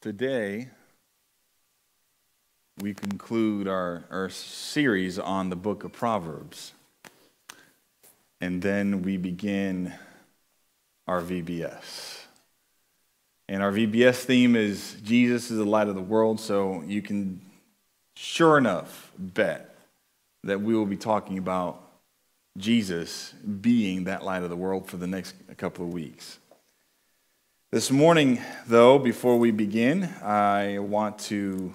Today, we conclude our, our series on the book of Proverbs. And then we begin our VBS. And our VBS theme is Jesus is the light of the world. So you can, sure enough, bet that we will be talking about Jesus being that light of the world for the next couple of weeks. This morning, though, before we begin, I want to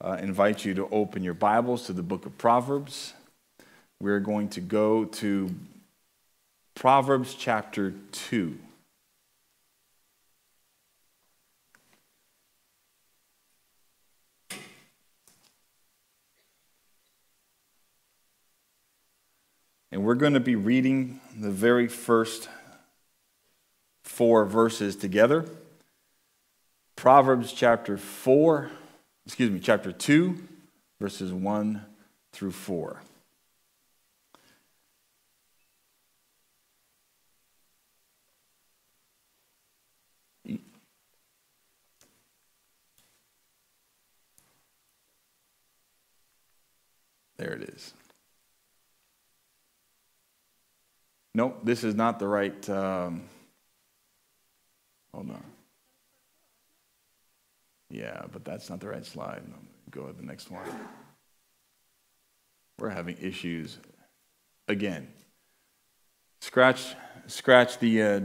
uh, invite you to open your Bibles to the book of Proverbs. We're going to go to Proverbs chapter 2. And we're going to be reading the very first four verses together. Proverbs chapter 4, excuse me, chapter 2, verses 1 through 4. There it is. Nope, this is not the right. Um, Hold on. Yeah, but that's not the right slide. Go to the next one. We're having issues again. Scratch, scratch the. Uh,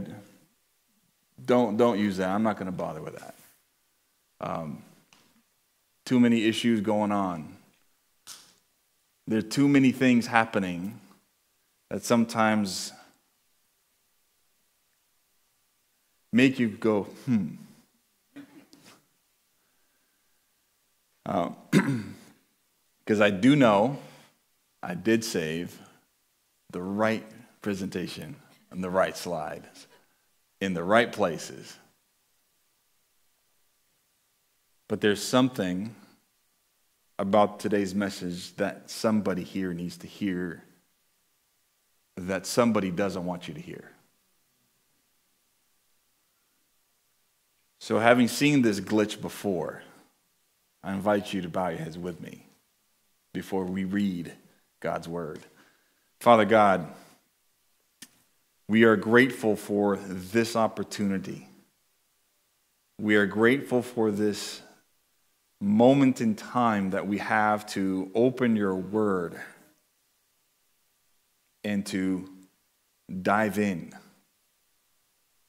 don't don't use that. I'm not going to bother with that. Um, too many issues going on. There are too many things happening that sometimes make you go, hmm. Because uh, I do know I did save the right presentation and the right slides in the right places. But there's something about today's message that somebody here needs to hear that somebody doesn't want you to hear. So, having seen this glitch before, I invite you to bow your heads with me before we read God's word. Father God, we are grateful for this opportunity. We are grateful for this moment in time that we have to open your word and to dive in.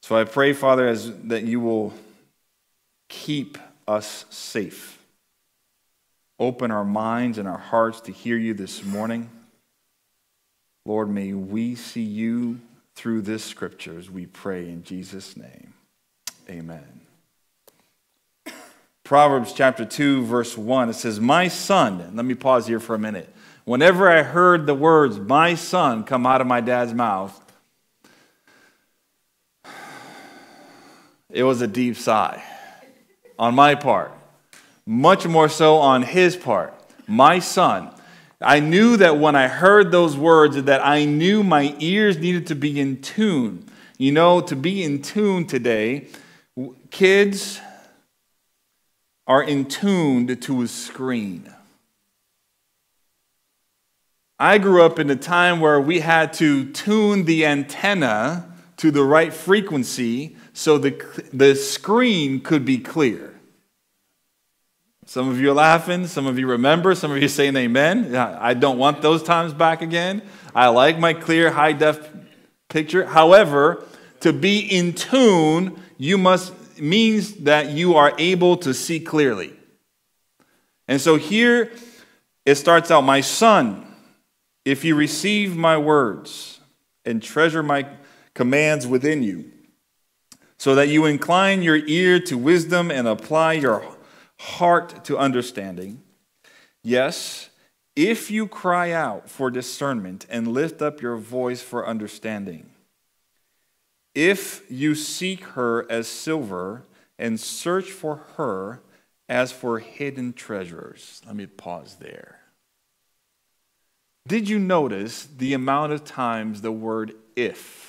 So I pray, Father, as that you will keep us safe. Open our minds and our hearts to hear you this morning. Lord, may we see you through this scriptures, we pray in Jesus' name. Amen. Proverbs chapter 2, verse 1, it says, My son, let me pause here for a minute. Whenever I heard the words, my son, come out of my dad's mouth, it was a deep sigh on my part, much more so on his part. My son. I knew that when I heard those words that I knew my ears needed to be in tune. You know, to be in tune today, kids are in tuned to a screen. I grew up in a time where we had to tune the antenna to the right frequency so the, the screen could be clear. Some of you are laughing. Some of you remember. Some of you saying amen. I don't want those times back again. I like my clear, high def picture. However, to be in tune, you must means that you are able to see clearly. And so here it starts out, my son, if you receive my words and treasure my commands within you, so that you incline your ear to wisdom and apply your heart to understanding. Yes, if you cry out for discernment and lift up your voice for understanding. If you seek her as silver and search for her as for hidden treasures. Let me pause there. Did you notice the amount of times the word if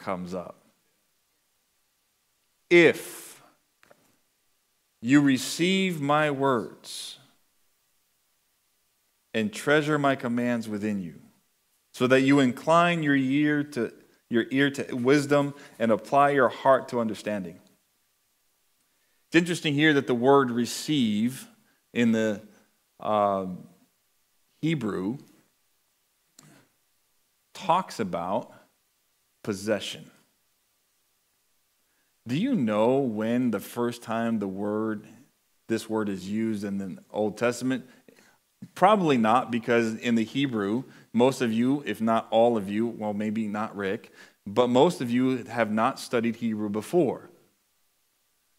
comes up? If you receive my words and treasure my commands within you, so that you incline your ear to your ear to wisdom and apply your heart to understanding. It's interesting here that the word receive in the um, Hebrew talks about possession. Do you know when the first time the word, this word is used in the Old Testament? Probably not, because in the Hebrew, most of you, if not all of you, well, maybe not Rick, but most of you have not studied Hebrew before.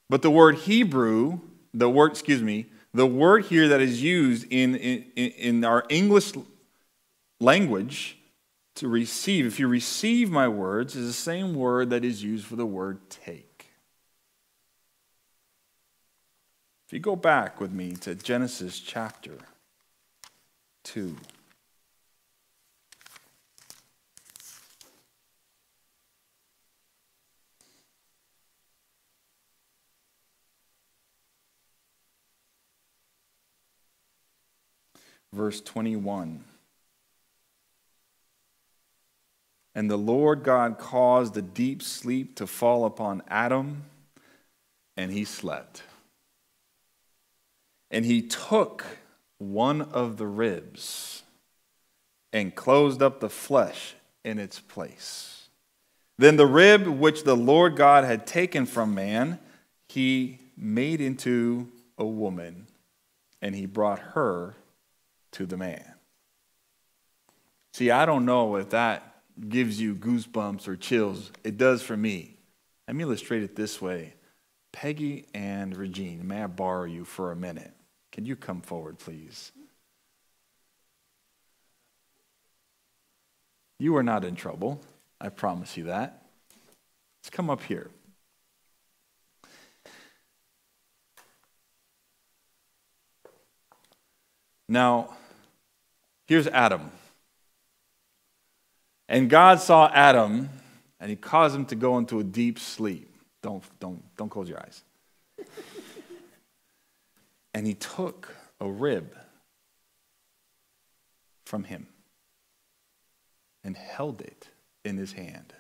But the word Hebrew, the word, excuse me, the word here that is used in, in, in our English language to receive, if you receive my words, is the same word that is used for the word take. If you go back with me to Genesis chapter 2. Verse 21. And the Lord God caused a deep sleep to fall upon Adam, and he slept. And he took one of the ribs and closed up the flesh in its place. Then the rib which the Lord God had taken from man, he made into a woman, and he brought her to the man. See, I don't know if that gives you goosebumps or chills. It does for me. Let me illustrate it this way Peggy and Regine, may I borrow you for a minute? Can you come forward, please? You are not in trouble. I promise you that. Let's come up here. Now, here's Adam. And God saw Adam and he caused him to go into a deep sleep. Don't, don't, don't close your eyes. And he took a rib from him and held it in his hand.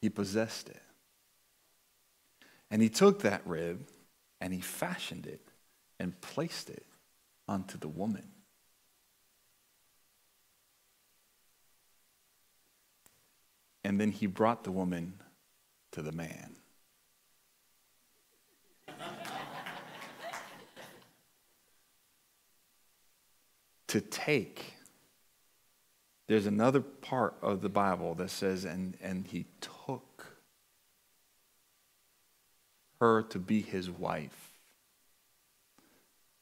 He possessed it. And he took that rib and he fashioned it and placed it onto the woman. And then he brought the woman to the man. to take. There's another part of the Bible that says, and, and he took her to be his wife.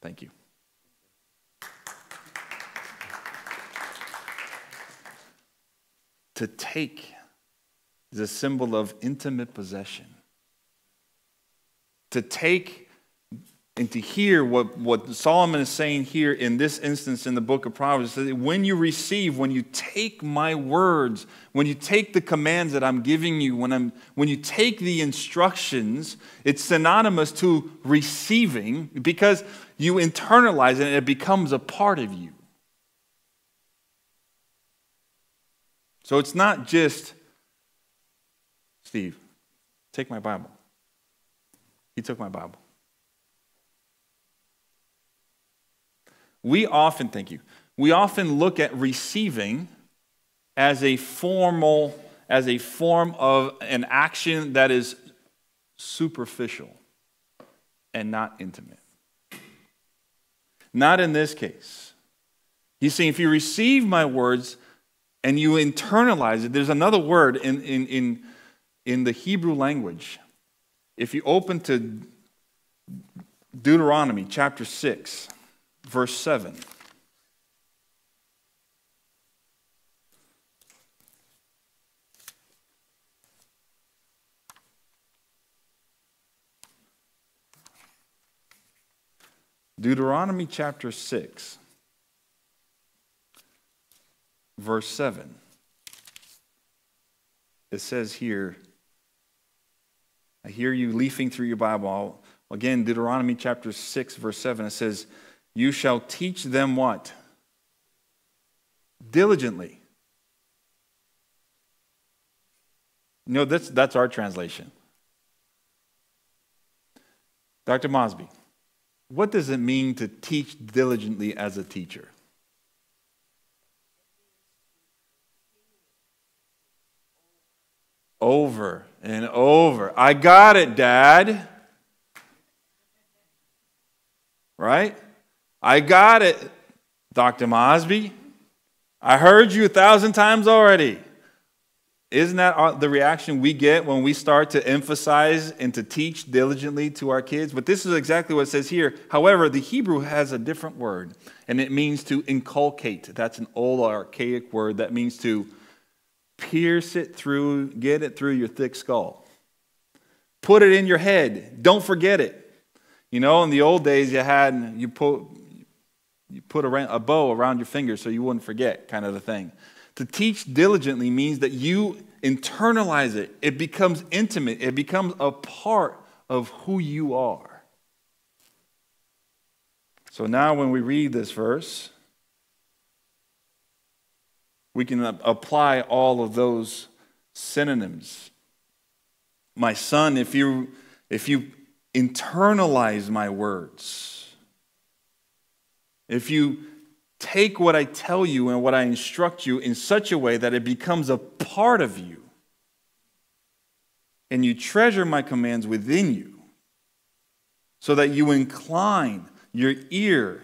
Thank you. to take is a symbol of intimate possession. To take and to hear what, what Solomon is saying here in this instance in the book of Proverbs, when you receive, when you take my words, when you take the commands that I'm giving you, when, I'm, when you take the instructions, it's synonymous to receiving because you internalize it and it becomes a part of you. So it's not just, Steve, take my Bible. He took my Bible. We often, thank you, we often look at receiving as a formal, as a form of an action that is superficial and not intimate. Not in this case. He's saying, if you receive my words and you internalize it, there's another word in, in, in, in the Hebrew language. If you open to Deuteronomy chapter 6, verse 7. Deuteronomy chapter 6, verse 7. It says here, I hear you leafing through your Bible. Again, Deuteronomy chapter 6, verse 7, it says, You shall teach them what? Diligently. You know, that's, that's our translation. Dr. Mosby, what does it mean to teach diligently as a teacher? Over and over. I got it, Dad. Right? I got it, Dr. Mosby. I heard you a thousand times already. Isn't that the reaction we get when we start to emphasize and to teach diligently to our kids? But this is exactly what it says here. However, the Hebrew has a different word, and it means to inculcate. That's an old archaic word that means to pierce it through, get it through your thick skull. Put it in your head. Don't forget it. You know, in the old days, you had, you put, you put a, a bow around your finger so you wouldn't forget, kind of the thing. To teach diligently means that you internalize it, it becomes intimate, it becomes a part of who you are. So now, when we read this verse, we can apply all of those synonyms. My son, if you, if you internalize my words, if you take what I tell you and what I instruct you in such a way that it becomes a part of you. And you treasure my commands within you so that you incline your ear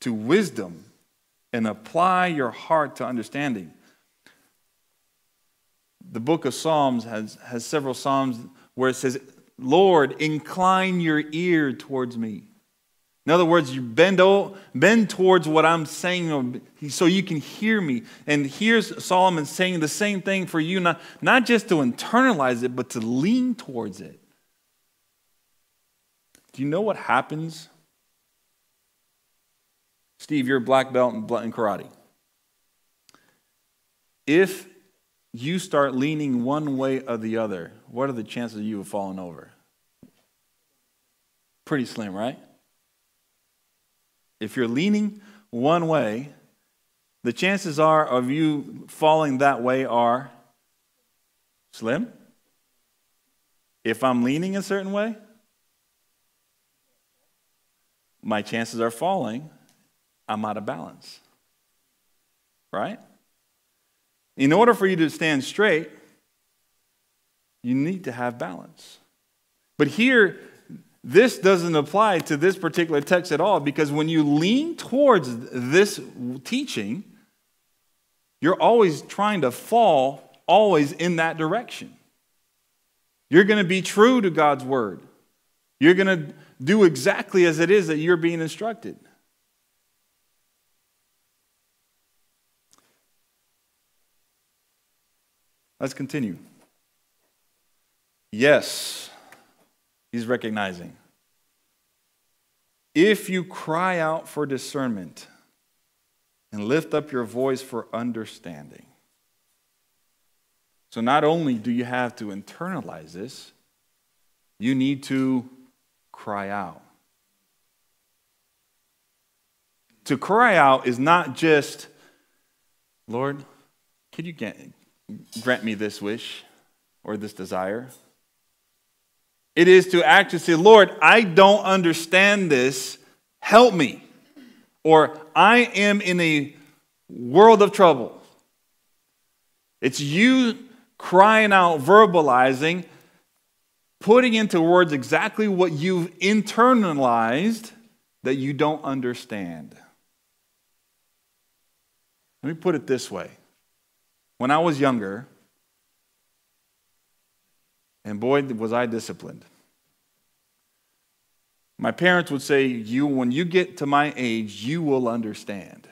to wisdom and apply your heart to understanding. The book of Psalms has, has several Psalms where it says, Lord, incline your ear towards me. In other words, you bend, bend towards what I'm saying so you can hear me. And here's Solomon saying the same thing for you, not, not just to internalize it, but to lean towards it. Do you know what happens? Steve, you're a black belt in karate. If you start leaning one way or the other, what are the chances of you of falling over? Pretty slim, right? If you're leaning one way, the chances are of you falling that way are slim. If I'm leaning a certain way, my chances are falling, I'm out of balance. Right? In order for you to stand straight, you need to have balance. But here, this doesn't apply to this particular text at all because when you lean towards this teaching, you're always trying to fall always in that direction. You're going to be true to God's word. You're going to do exactly as it is that you're being instructed. Let's continue. Yes. He's recognizing. If you cry out for discernment and lift up your voice for understanding. So, not only do you have to internalize this, you need to cry out. To cry out is not just, Lord, could you grant me this wish or this desire? It is to actually say, Lord, I don't understand this. Help me. Or I am in a world of trouble. It's you crying out, verbalizing, putting into words exactly what you've internalized that you don't understand. Let me put it this way. When I was younger, and boy, was I disciplined. My parents would say, you, when you get to my age, you will understand.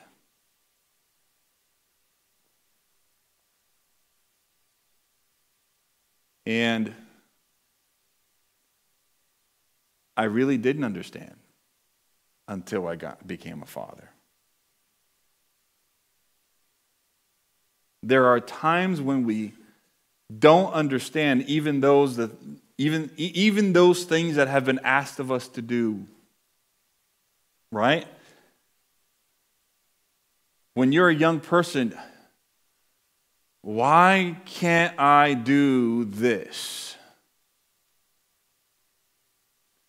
And I really didn't understand until I got, became a father. There are times when we don't understand even those that Even, even those things that have been asked of us to do. Right? When you're a young person, why can't I do this?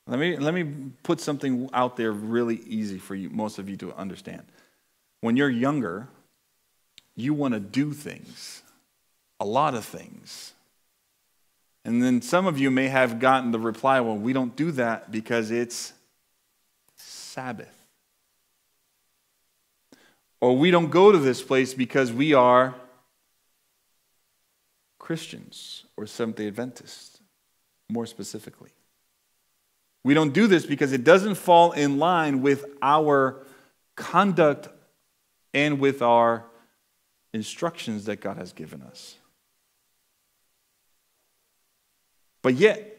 Let me, let me put something out there really easy for you, most of you to understand. When you're younger, you want to do things, a lot of things. And then some of you may have gotten the reply, well, we don't do that because it's Sabbath. Or we don't go to this place because we are Christians or Seventh day Adventists, more specifically. We don't do this because it doesn't fall in line with our conduct and with our instructions that God has given us. But yet,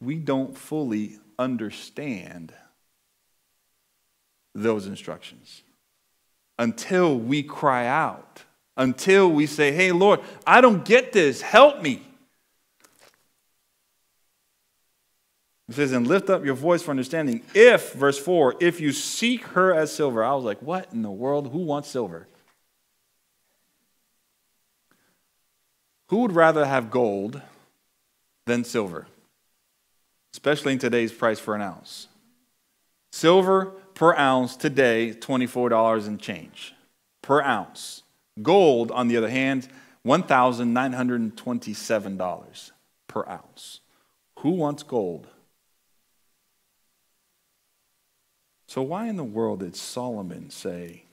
we don't fully understand those instructions until we cry out until we say, Hey, Lord, I don't get this. Help me. It says, and lift up your voice for understanding. If, verse 4, if you seek her as silver. I was like, what in the world? Who wants silver? Who would rather have gold than silver? Especially in today's price for an ounce. Silver per ounce today, $24 and change per ounce. Gold, on the other hand, $1,927 per ounce. Who wants gold? So, why in the world did Solomon say,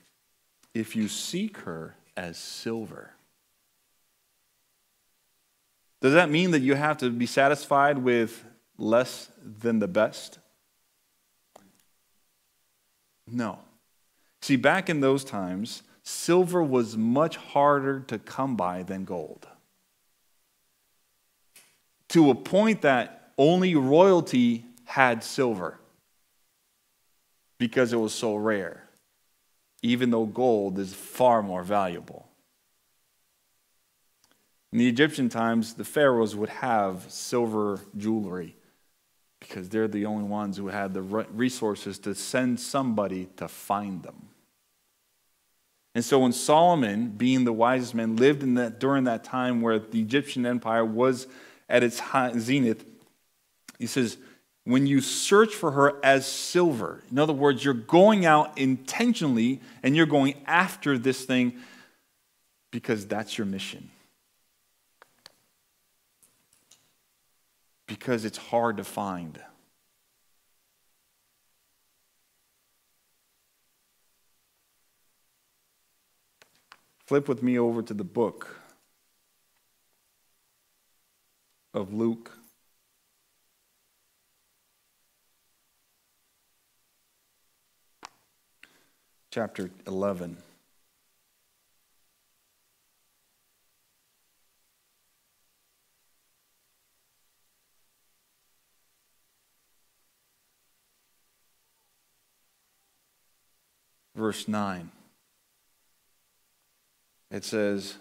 if you seek her as silver? Does that mean that you have to be satisfied with less than the best? No. See, back in those times, silver was much harder to come by than gold. To a point that only royalty had silver because it was so rare, even though gold is far more valuable. In the Egyptian times, the pharaohs would have silver jewelry because they're the only ones who had the resources to send somebody to find them. And so when Solomon, being the wisest man, lived in that, during that time where the Egyptian empire was at its zenith, he says, when you search for her as silver, in other words, you're going out intentionally and you're going after this thing because that's your mission. Because it's hard to find. Flip with me over to the book of Luke. Chapter 11. Verse 9. It says,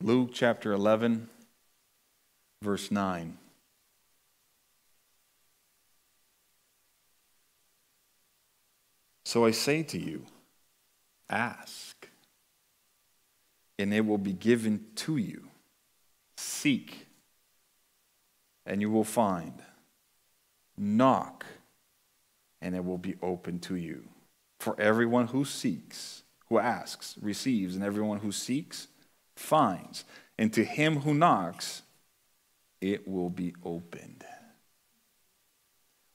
Luke chapter 11, verse 9. So I say to you, ask, and it will be given to you. Seek, and you will find. Knock, and it will be open to you. For everyone who seeks, who asks, receives, and everyone who seeks, finds. And to him who knocks, it will be opened.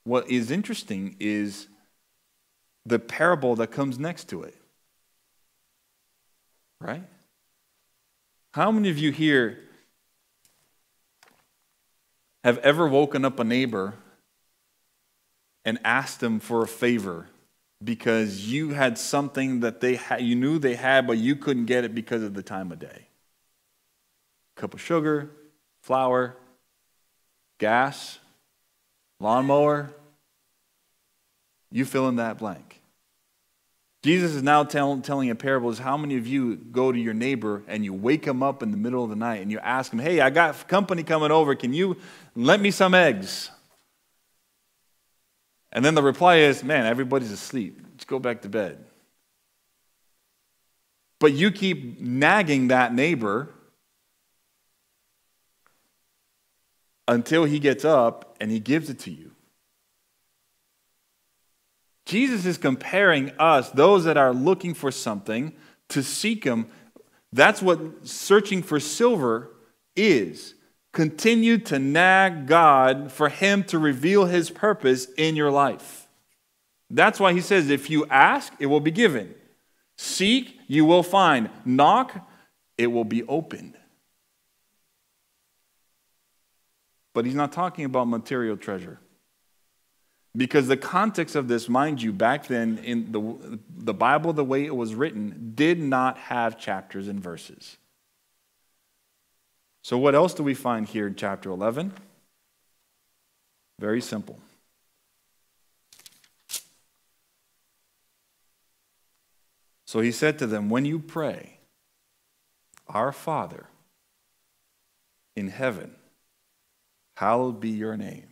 What is interesting is the parable that comes next to it. Right? How many of you here have ever woken up a neighbor and asked them for a favor because you had something that they ha- you knew they had, but you couldn't get it because of the time of day. A Cup of sugar, flour, gas, lawnmower. You fill in that blank. Jesus is now tell, telling a parable is how many of you go to your neighbor and you wake him up in the middle of the night and you ask him, Hey, I got company coming over. Can you let me some eggs? And then the reply is, Man, everybody's asleep. Let's go back to bed. But you keep nagging that neighbor until he gets up and he gives it to you. Jesus is comparing us, those that are looking for something, to seek Him. That's what searching for silver is. Continue to nag God for Him to reveal His purpose in your life. That's why He says, if you ask, it will be given. Seek, you will find. Knock, it will be opened. But He's not talking about material treasure. Because the context of this, mind you, back then in the, the Bible, the way it was written, did not have chapters and verses. So, what else do we find here in chapter 11? Very simple. So he said to them, When you pray, Our Father in heaven, hallowed be your name.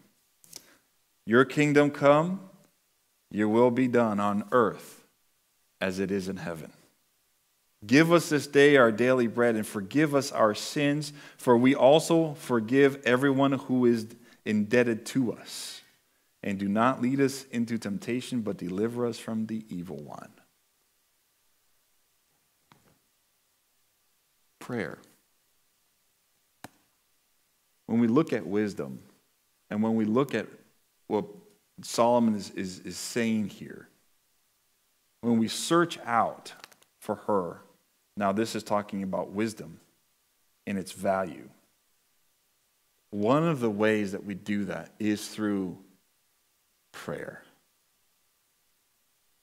Your kingdom come, your will be done on earth as it is in heaven. Give us this day our daily bread and forgive us our sins, for we also forgive everyone who is indebted to us. And do not lead us into temptation, but deliver us from the evil one. Prayer. When we look at wisdom and when we look at what Solomon is, is, is saying here. When we search out for her, now this is talking about wisdom and its value. One of the ways that we do that is through prayer,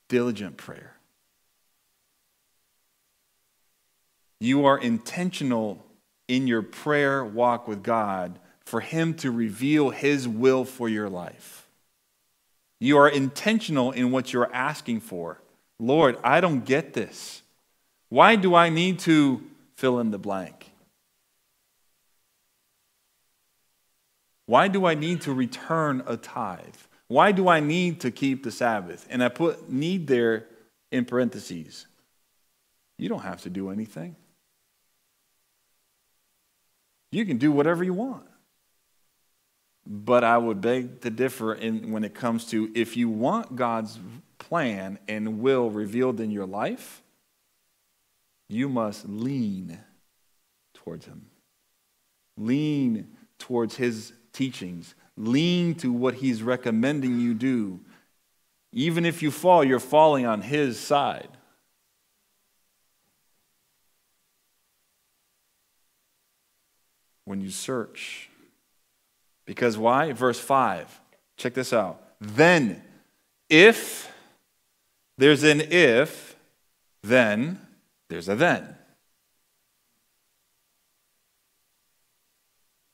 diligent prayer. You are intentional in your prayer walk with God for Him to reveal His will for your life. You are intentional in what you're asking for. Lord, I don't get this. Why do I need to fill in the blank? Why do I need to return a tithe? Why do I need to keep the Sabbath? And I put need there in parentheses. You don't have to do anything. You can do whatever you want. But I would beg to differ in, when it comes to if you want God's plan and will revealed in your life, you must lean towards Him. Lean towards His teachings. Lean to what He's recommending you do. Even if you fall, you're falling on His side. When you search, because why? Verse 5. Check this out. Then, if there's an if, then there's a then.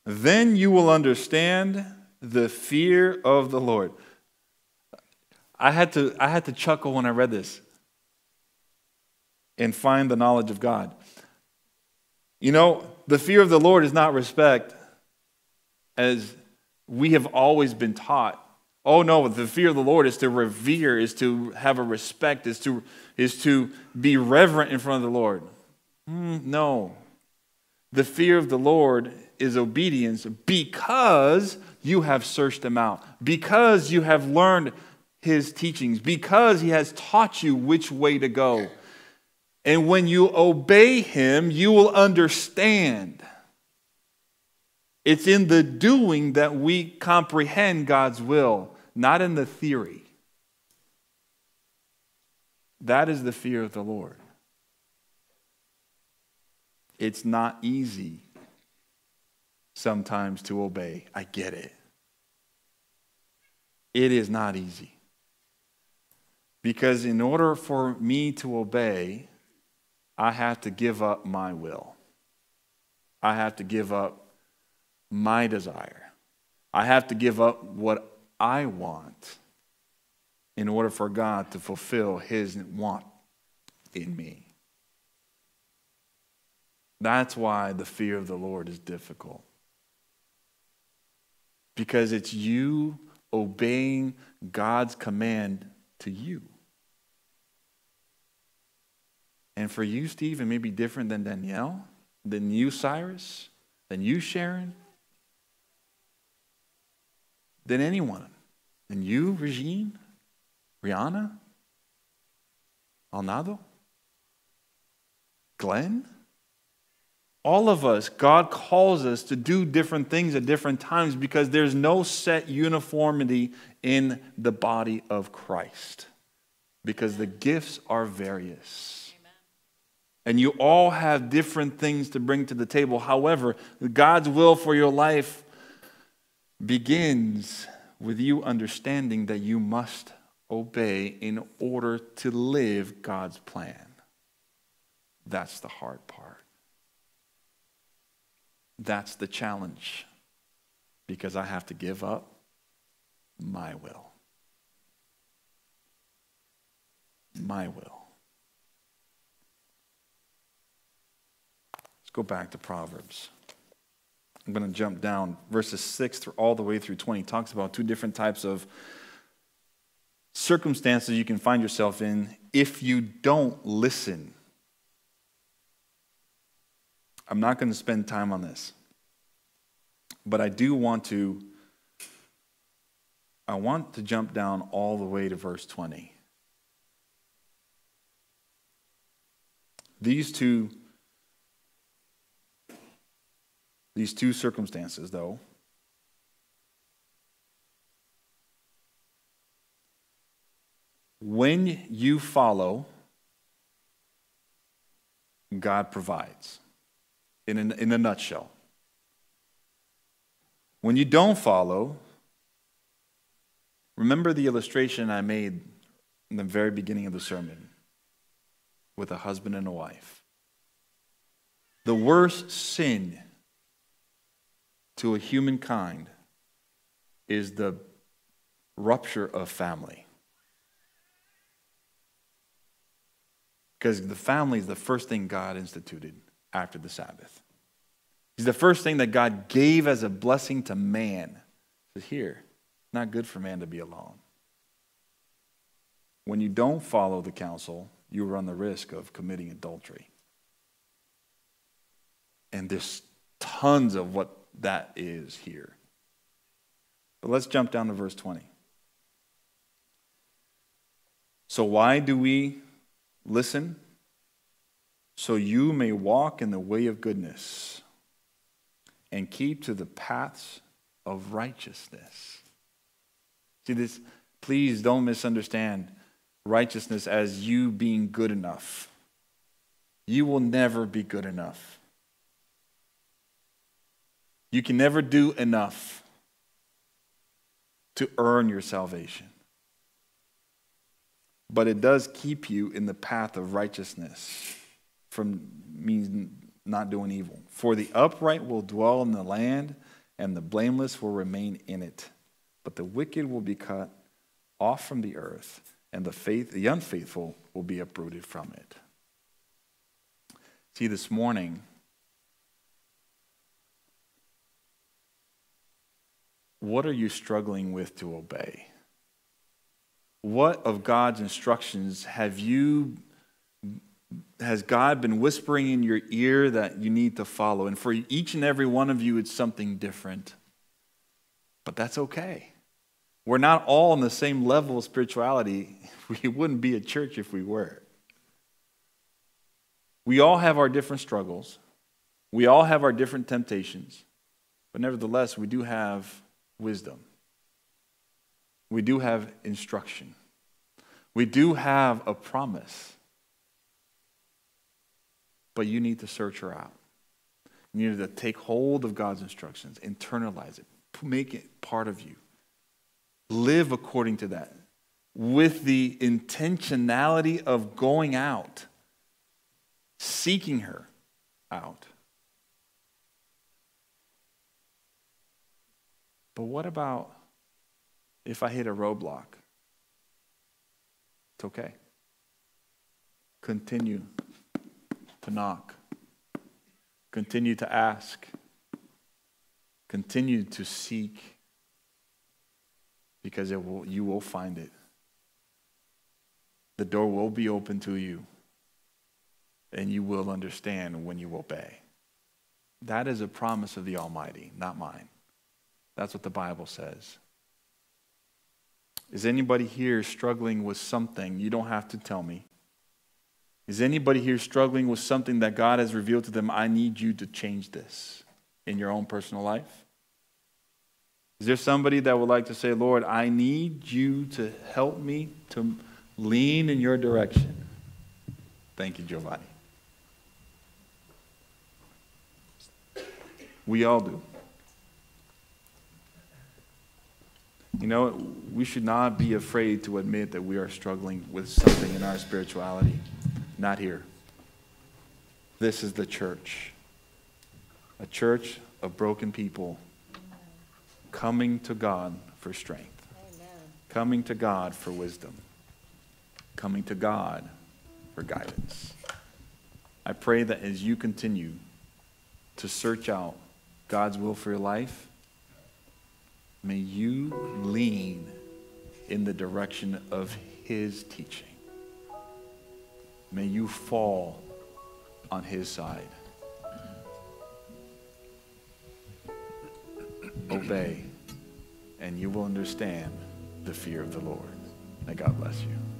Then you will understand the fear of the Lord. I had to, I had to chuckle when I read this and find the knowledge of God. You know, the fear of the Lord is not respect as we have always been taught oh no the fear of the lord is to revere is to have a respect is to is to be reverent in front of the lord. Mm, no. The fear of the lord is obedience because you have searched him out because you have learned his teachings because he has taught you which way to go. And when you obey him you will understand. It's in the doing that we comprehend God's will, not in the theory. That is the fear of the Lord. It's not easy sometimes to obey. I get it. It is not easy. Because in order for me to obey, I have to give up my will. I have to give up my desire. I have to give up what I want in order for God to fulfill his want in me. That's why the fear of the Lord is difficult. Because it's you obeying God's command to you. And for you, Steve, it may be different than Danielle, than you, Cyrus, than you, Sharon, than anyone. And you, Regine, Rihanna, Alnado, Glenn. All of us, God calls us to do different things at different times because there's no set uniformity in the body of Christ. Because the gifts are various. Amen. And you all have different things to bring to the table. However, God's will for your life begins with you understanding that you must obey in order to live God's plan. That's the hard part. That's the challenge because I have to give up my will. My will. Let's go back to Proverbs. I'm going to jump down verses 6 through all the way through 20. talks about two different types of circumstances you can find yourself in if you don't listen. I'm not going to spend time on this. But I do want to I want to jump down all the way to verse 20. These two these two circumstances though When you follow, God provides. In a, in a nutshell. When you don't follow, remember the illustration I made in the very beginning of the sermon with a husband and a wife. The worst sin to a humankind is the rupture of family. Because the family is the first thing God instituted after the Sabbath. He's the first thing that God gave as a blessing to man. He says, Here, not good for man to be alone. When you don't follow the counsel, you run the risk of committing adultery. And there's tons of what that is here. But let's jump down to verse 20. So, why do we Listen, so you may walk in the way of goodness and keep to the paths of righteousness. See this, please don't misunderstand righteousness as you being good enough. You will never be good enough. You can never do enough to earn your salvation but it does keep you in the path of righteousness from means not doing evil. For the upright will dwell in the land, and the blameless will remain in it. But the wicked will be cut off from the earth, and the faith, the unfaithful will be uprooted from it. See, this morning, what are you struggling with to obey? what of God's instructions have you has God been whispering in your ear that you need to follow? And for each and every one of you, it's something different. But that's okay. We're not all on the same level of spirituality. We wouldn't be a church if we were. We all have our different struggles, we all have our different temptations, but nevertheless, we do have wisdom we do have instruction. We do have a promise. But you need to search her out. You need to take hold of God's instructions, internalize it, make it part of you. Live according to that with the intentionality of going out, seeking her out. But what about if I hit a roadblock, it's okay. continue to knock, continue to ask, continue to seek, because it will, you will find it. The door will be open to you, and you will understand when you obey. That is a promise of the Almighty, not mine. That's what the Bible says. Is anybody here struggling with something? You don't have to tell me. Is anybody here struggling with something that God has revealed to them? I need you to change this in your own personal life. Is there somebody that would like to say, Lord, I need you to help me to lean in your direction? Thank you, Giovanni. We all do. You know, we should not be afraid to admit that we are struggling with something in our spirituality. Not here. This is the church. A church of broken people coming to God for strength, Amen. coming to God for wisdom, coming to God for guidance. I pray that as you continue to search out God's will for your life, may you lean in the direction of His teaching. May you fall on His side. Obey, and you will understand the fear of the Lord. May God bless you.